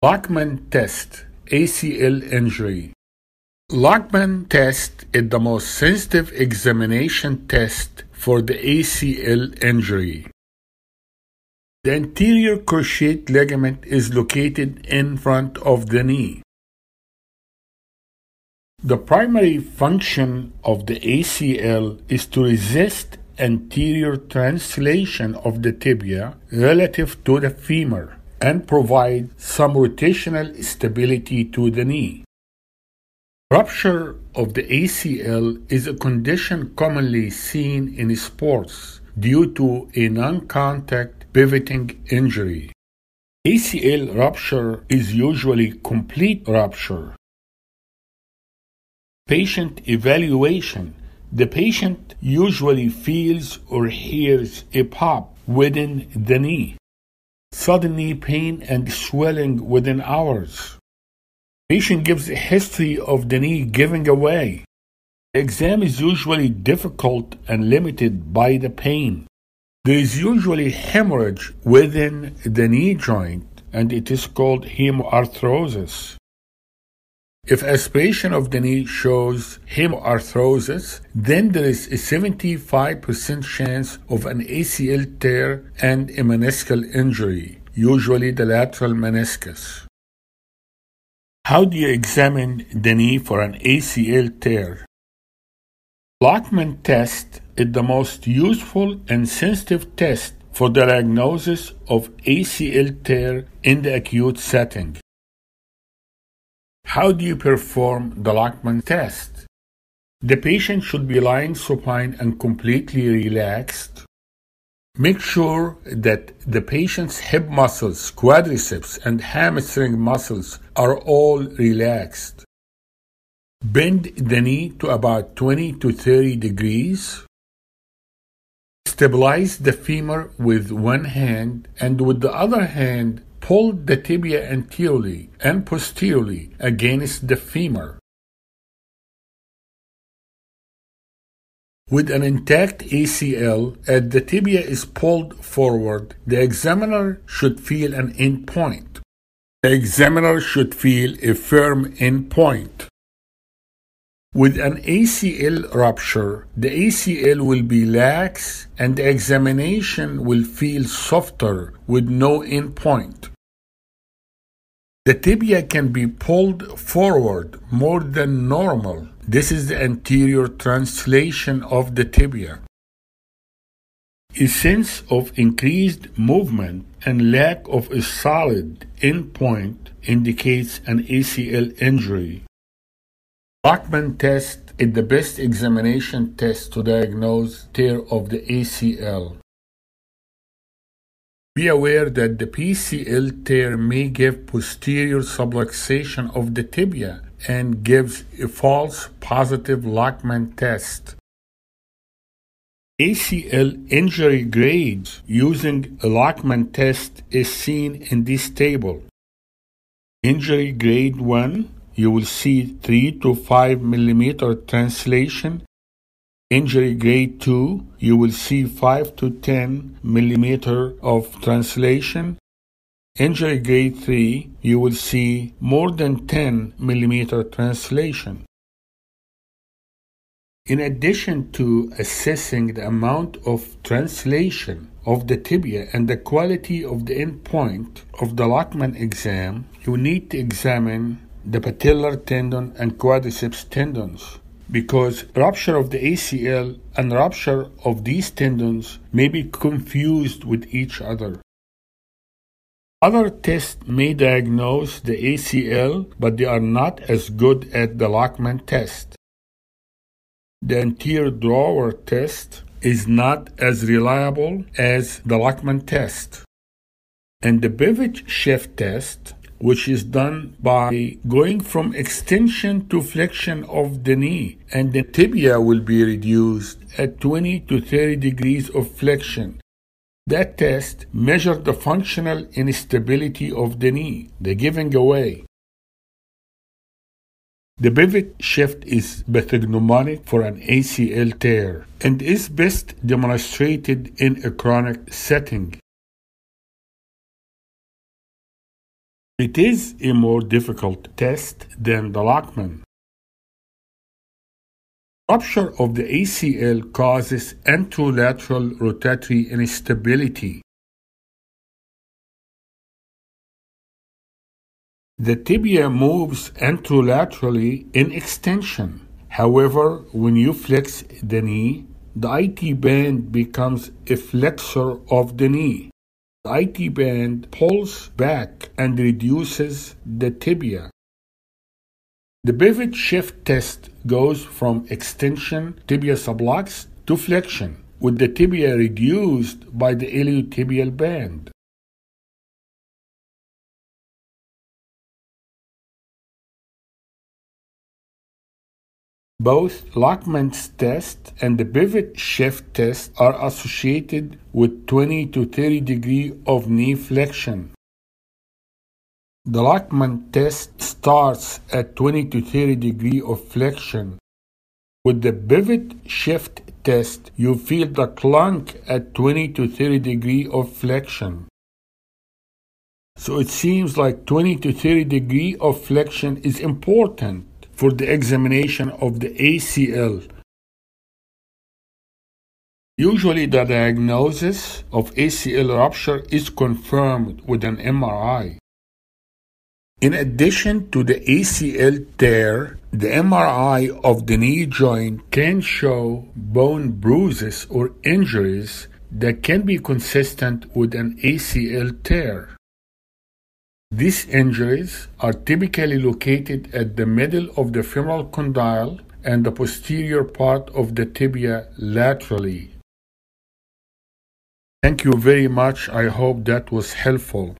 Lachman test, ACL injury. Lachman test is the most sensitive examination test for the ACL injury. The anterior cruciate ligament is located in front of the knee. The primary function of the ACL is to resist anterior translation of the tibia relative to the femur and provide some rotational stability to the knee. Rupture of the ACL is a condition commonly seen in sports due to a non contact pivoting injury. ACL rupture is usually complete rupture. Patient evaluation the patient usually feels or hears a pop within the knee sudden knee pain and swelling within hours. Patient gives a history of the knee giving away. The exam is usually difficult and limited by the pain. There is usually hemorrhage within the knee joint and it is called hemarthrosis. If aspiration of the knee shows hemarthrosis, then there is a 75% chance of an ACL tear and a meniscal injury, usually the lateral meniscus. How do you examine the knee for an ACL tear? Lachman test is the most useful and sensitive test for the diagnosis of ACL tear in the acute setting. How do you perform the Lachman test? The patient should be lying supine and completely relaxed. Make sure that the patient's hip muscles, quadriceps, and hamstring muscles are all relaxed. Bend the knee to about 20 to 30 degrees. Stabilize the femur with one hand and with the other hand pull the tibia anteriorly and posteriorly against the femur. With an intact ACL, as the tibia is pulled forward, the examiner should feel an end point. The examiner should feel a firm end point. With an ACL rupture, the ACL will be lax and the examination will feel softer with no end point. The tibia can be pulled forward more than normal. This is the anterior translation of the tibia. A sense of increased movement and lack of a solid endpoint indicates an ACL injury. Lachman test is the best examination test to diagnose tear of the ACL. Be aware that the PCL tear may give posterior subluxation of the tibia and gives a false positive Lachman test. ACL injury grades using a Lachman test is seen in this table. Injury grade 1, you will see 3 to 5 millimeter translation injury grade 2 you will see 5 to 10 millimeter of translation. Injury grade 3 you will see more than 10 millimeter translation. In addition to assessing the amount of translation of the tibia and the quality of the endpoint of the Lachman exam, you need to examine the patellar tendon and quadriceps tendons because rupture of the ACL and rupture of these tendons may be confused with each other. Other tests may diagnose the ACL, but they are not as good as the Lachman test. The anterior drawer test is not as reliable as the Lachman test. And the pivot shift test which is done by going from extension to flexion of the knee, and the tibia will be reduced at 20 to 30 degrees of flexion. That test measured the functional instability of the knee, the giving away. The pivot shift is pathognomonic for an ACL tear and is best demonstrated in a chronic setting. It is a more difficult test than the Lachman. Rupture of the ACL causes anterolateral rotatory instability. The tibia moves anterolaterally in extension. However, when you flex the knee, the IT band becomes a flexor of the knee. IT band pulls back and reduces the tibia. The pivot shift test goes from extension tibia sublux to flexion, with the tibia reduced by the iliotibial band. Both Lachman's test and the pivot shift test are associated with 20 to 30 degree of knee flexion. The Lachman test starts at 20 to 30 degree of flexion. With the pivot shift test, you feel the clunk at 20 to 30 degree of flexion. So it seems like 20 to 30 degree of flexion is important for the examination of the ACL. Usually, the diagnosis of ACL rupture is confirmed with an MRI. In addition to the ACL tear, the MRI of the knee joint can show bone bruises or injuries that can be consistent with an ACL tear. These injuries are typically located at the middle of the femoral condyle and the posterior part of the tibia laterally. Thank you very much. I hope that was helpful.